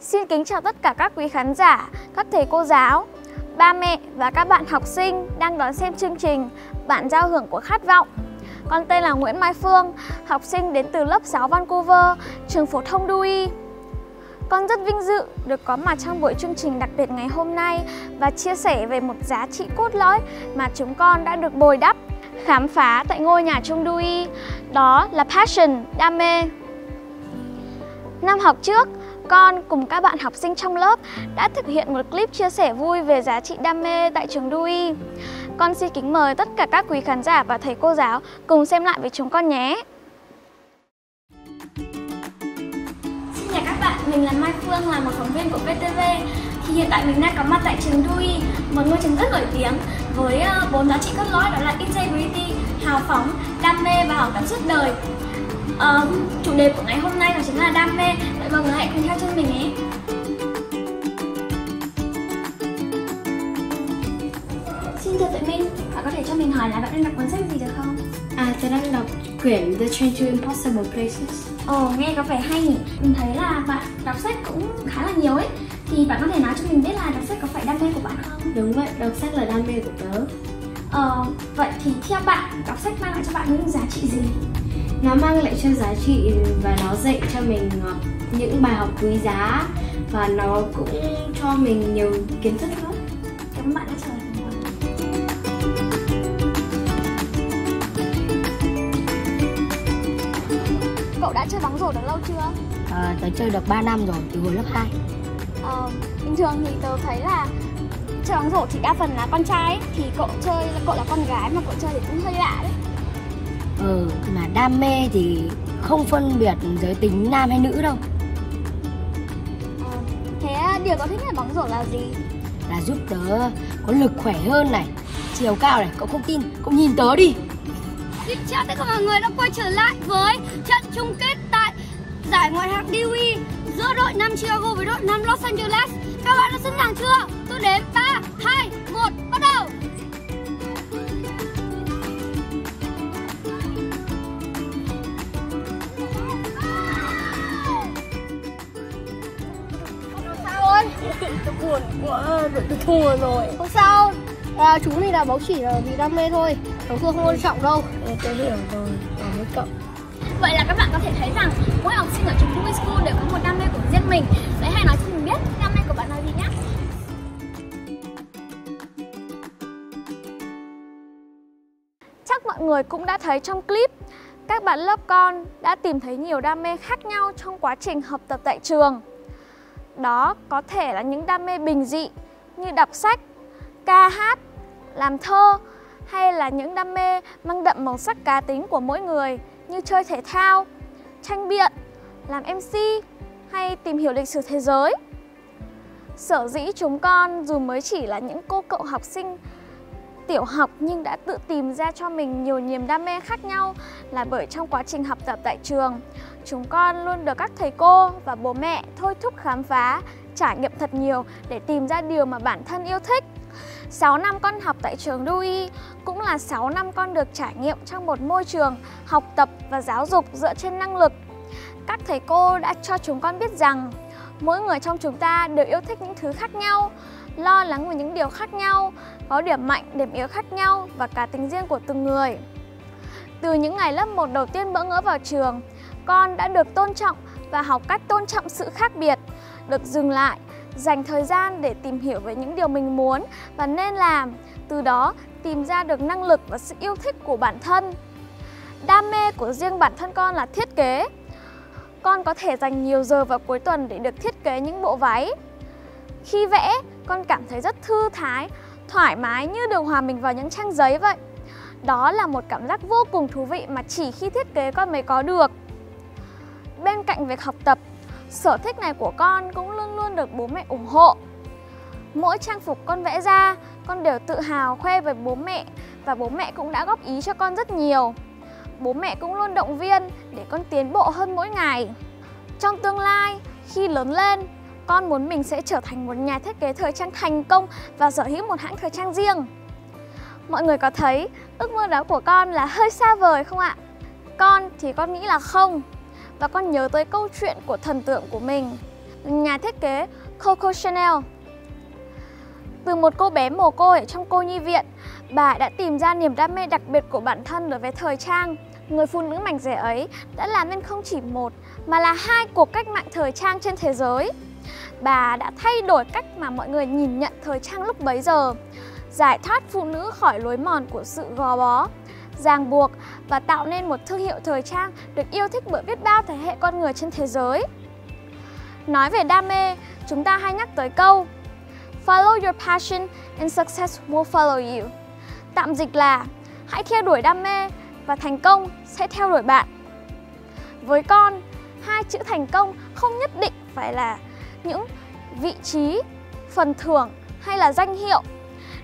Xin kính chào tất cả các quý khán giả, các thầy cô giáo, ba mẹ và các bạn học sinh đang đón xem chương trình Bản giao hưởng của khát vọng. Con tên là Nguyễn Mai Phương, học sinh đến từ lớp 6 Vancouver, trường phổ thông Dewey. Con rất vinh dự được có mặt trong buổi chương trình đặc biệt ngày hôm nay và chia sẻ về một giá trị cốt lõi mà chúng con đã được bồi đắp, khám phá tại ngôi nhà trung Dewey, đó là passion, đam mê. Năm học trước, con cùng các bạn học sinh trong lớp đã thực hiện một clip chia sẻ vui về giá trị đam mê tại trường Dewey. Con xin kính mời tất cả các quý khán giả và thầy cô giáo cùng xem lại với chúng con nhé. Xin chào các bạn, mình là Mai Phương, là một phóng viên của VTV. Thì hiện tại mình đang có mặt tại trường Dewey, một ngôi trường rất nổi tiếng với ờ, bốn giá trị cốt lõi đó là integrity, hào phóng, đam mê và học tập suốt đời. Uh, chủ đề của ngày hôm nay đó chính là đam mê Vậy mọi người hãy cùng là bạn đang đọc cuốn sách gì được không? À, tôi đang đọc quyển The Train to Impossible Places Ồ, nghe có vẻ hay nhỉ Mình thấy là bạn đọc sách cũng khá là nhiều ấy Thì bạn có thể nói cho mình biết là đọc sách có phải đam mê của bạn không? Đúng vậy, đọc sách là đam mê của tớ Ờ, vậy thì theo bạn, đọc sách mang lại cho bạn những giá trị gì? Nó mang lại cho giá trị và nó dạy cho mình ờ, những bài học quý giá Và nó cũng cho mình nhiều kiến thức nữa Cảm ơn bạn đã trả lời đã chơi bóng rổ được lâu chưa? À, tớ chơi được 3 năm rồi, từ hồi lớp 2 Ờ, bình thường thì tớ thấy là chơi bóng rổ thì đa phần là con trai ấy, thì cậu chơi cậu là con gái mà cậu chơi thì cũng hơi lạ đấy. Ừ, mà đam mê thì không phân biệt giới tính nam hay nữ đâu Ờ, thế điều cậu thích nhất bóng rổ là gì? Là giúp tớ có lực khỏe hơn này Chiều cao này, cậu không tin, cậu nhìn tớ đi Xin chào tất cả mọi người đã quay trở lại với giải ngoại hạng Dewey giữa đội 5 Chicago với đội 5 Los Angeles. Các bạn đã sẵn sàng chưa? Tôi đếm 3, 2, 1, bắt đầu! tôi buồn quá đội tôi thua rồi không sao à, chúng mình là bóng chỉ là vì đam mê thôi thắng thua không quan trọng đâu ờ, tôi hiểu rồi cảm ơn cậu Vậy là các bạn có thể thấy rằng mỗi học sinh ở trường Dewey School đều có một đam mê của riêng mình. Vậy hãy nói cho mình biết đam mê của bạn là gì nhé. Chắc mọi người cũng đã thấy trong clip các bạn lớp con đã tìm thấy nhiều đam mê khác nhau trong quá trình học tập tại trường. Đó có thể là những đam mê bình dị như đọc sách, ca hát, làm thơ hay là những đam mê mang đậm màu sắc cá tính của mỗi người như chơi thể thao, tranh biện, làm MC hay tìm hiểu lịch sử thế giới. Sở dĩ chúng con dù mới chỉ là những cô cậu học sinh tiểu học nhưng đã tự tìm ra cho mình nhiều niềm đam mê khác nhau là bởi trong quá trình học tập tại trường, chúng con luôn được các thầy cô và bố mẹ thôi thúc khám phá, trải nghiệm thật nhiều để tìm ra điều mà bản thân yêu thích. 6 năm con học tại trường Dewey cũng là 6 năm con được trải nghiệm trong một môi trường học tập và giáo dục dựa trên năng lực. Các thầy cô đã cho chúng con biết rằng mỗi người trong chúng ta đều yêu thích những thứ khác nhau, lo lắng về những điều khác nhau, có điểm mạnh, điểm yếu khác nhau và cả tính riêng của từng người. Từ những ngày lớp 1 đầu tiên bỡ ngỡ vào trường, con đã được tôn trọng và học cách tôn trọng sự khác biệt, được dừng lại, dành thời gian để tìm hiểu về những điều mình muốn và nên làm, từ đó tìm ra được năng lực và sự yêu thích của bản thân. Đam mê của riêng bản thân con là thiết kế. Con có thể dành nhiều giờ vào cuối tuần để được thiết kế những bộ váy. Khi vẽ, con cảm thấy rất thư thái, thoải mái như được hòa mình vào những trang giấy vậy. Đó là một cảm giác vô cùng thú vị mà chỉ khi thiết kế con mới có được. Bên cạnh việc học tập, sở thích này của con cũng luôn luôn được bố mẹ ủng hộ. Mỗi trang phục con vẽ ra, con đều tự hào khoe với bố mẹ và bố mẹ cũng đã góp ý cho con rất nhiều. Bố mẹ cũng luôn động viên để con tiến bộ hơn mỗi ngày. Trong tương lai, khi lớn lên, con muốn mình sẽ trở thành một nhà thiết kế thời trang thành công và sở hữu một hãng thời trang riêng. Mọi người có thấy ước mơ đó của con là hơi xa vời không ạ? Con thì con nghĩ là không. Và con nhớ tới câu chuyện của thần tượng của mình. nhà thiết kế Coco Chanel. Từ một cô bé mồ côi ở trong cô nhi viện, bà đã tìm ra niềm đam mê đặc biệt của bản thân đối với thời trang. Người phụ nữ mảnh rẻ ấy đã làm nên không chỉ một mà là hai cuộc cách mạng thời trang trên thế giới. Bà đã thay đổi cách mà mọi người nhìn nhận thời trang lúc bấy giờ, giải thoát phụ nữ khỏi lối mòn của sự gò bó, ràng buộc và tạo nên một thương hiệu thời trang được yêu thích bởi biết bao thế hệ con người trên thế giới. Nói về đam mê, chúng ta hay nhắc tới câu Follow your passion and success will follow you. Tạm dịch là hãy theo đuổi đam mê và thành công sẽ theo đuổi bạn. Với con, hai chữ thành công không nhất định phải là những vị trí, phần thưởng hay là danh hiệu.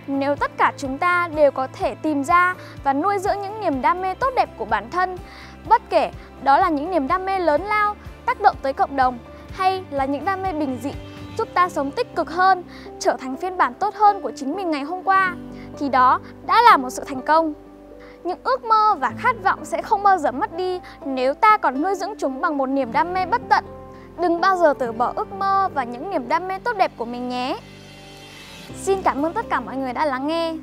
Nếu tất cả chúng ta đều có thể tìm ra và nuôi dưỡng những niềm đam mê tốt đẹp của bản thân, bất kể đó là những niềm đam mê lớn lao, tác động tới cộng đồng hay là những đam mê bình dị giúp ta sống tích cực hơn, trở thành phiên bản tốt hơn của chính mình ngày hôm qua, thì đó đã là một sự thành công. Những ước mơ và khát vọng sẽ không bao giờ mất đi nếu ta còn nuôi dưỡng chúng bằng một niềm đam mê bất tận. Đừng bao giờ từ bỏ ước mơ và những niềm đam mê tốt đẹp của mình nhé. Xin cảm ơn tất cả mọi người đã lắng nghe.